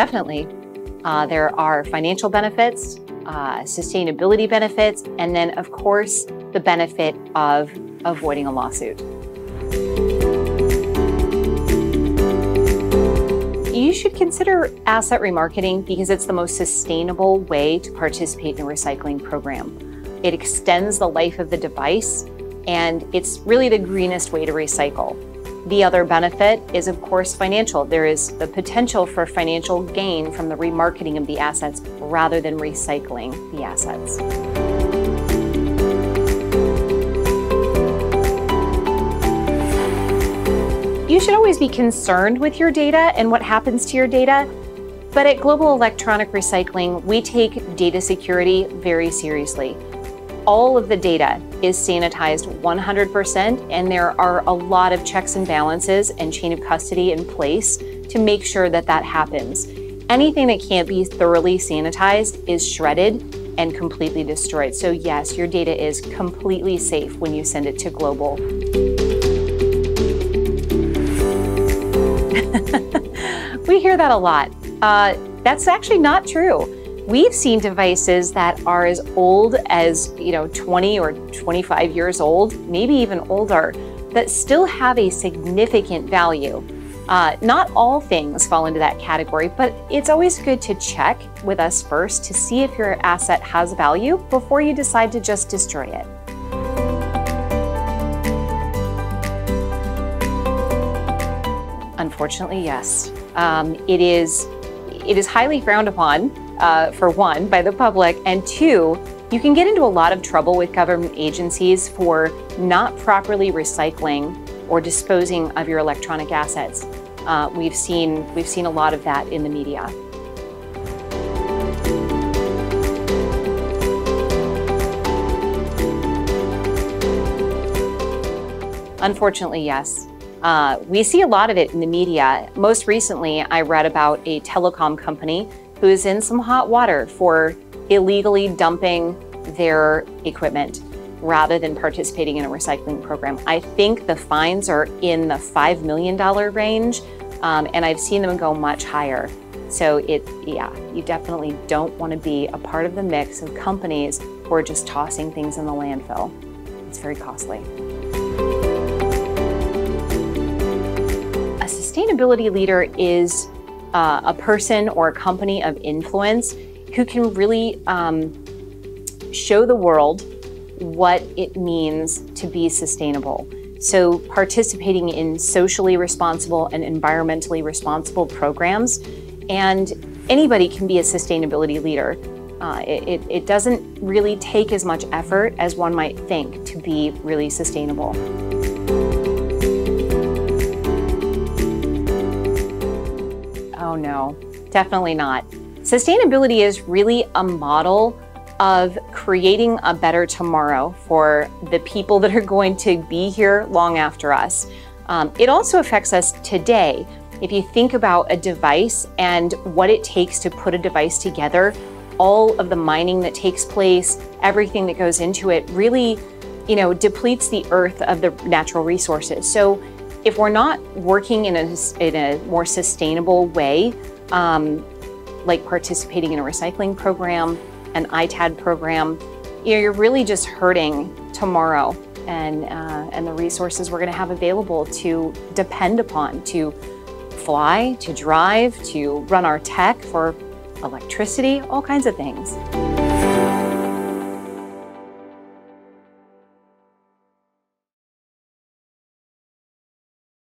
definitely. Uh, there are financial benefits, uh, sustainability benefits, and then, of course, the benefit of avoiding a lawsuit. You should consider asset remarketing because it's the most sustainable way to participate in a recycling program. It extends the life of the device, and it's really the greenest way to recycle. The other benefit is, of course, financial. There is the potential for financial gain from the remarketing of the assets rather than recycling the assets. You should always be concerned with your data and what happens to your data. But at Global Electronic Recycling, we take data security very seriously all of the data is sanitized 100%, and there are a lot of checks and balances and chain of custody in place to make sure that that happens. Anything that can't be thoroughly sanitized is shredded and completely destroyed. So, yes, your data is completely safe when you send it to global. we hear that a lot. Uh, that's actually not true. We've seen devices that are as old as, you know, 20 or 25 years old, maybe even older, that still have a significant value. Uh, not all things fall into that category, but it's always good to check with us first to see if your asset has value before you decide to just destroy it. Unfortunately, yes. Um, it is it is highly frowned upon uh, for one, by the public, and two, you can get into a lot of trouble with government agencies for not properly recycling or disposing of your electronic assets. Uh, we've seen we've seen a lot of that in the media. Unfortunately, yes. Uh, we see a lot of it in the media. Most recently, I read about a telecom company who is in some hot water for illegally dumping their equipment rather than participating in a recycling program. I think the fines are in the $5 million range, um, and I've seen them go much higher. So it, yeah, you definitely don't want to be a part of the mix of companies who are just tossing things in the landfill. It's very costly. A sustainability leader is uh, a person or a company of influence who can really um, show the world what it means to be sustainable. So, participating in socially responsible and environmentally responsible programs, and anybody can be a sustainability leader. Uh, it, it doesn't really take as much effort as one might think to be really sustainable. Oh, no, definitely not. Sustainability is really a model of creating a better tomorrow for the people that are going to be here long after us. Um, it also affects us today. If you think about a device and what it takes to put a device together, all of the mining that takes place, everything that goes into it really, you know, depletes the earth of the natural resources. So if we're not working in a, in a more sustainable way, um, like participating in a recycling program, an ITAD program, you're really just hurting tomorrow and, uh, and the resources we're going to have available to depend upon to fly, to drive, to run our tech for electricity, all kinds of things.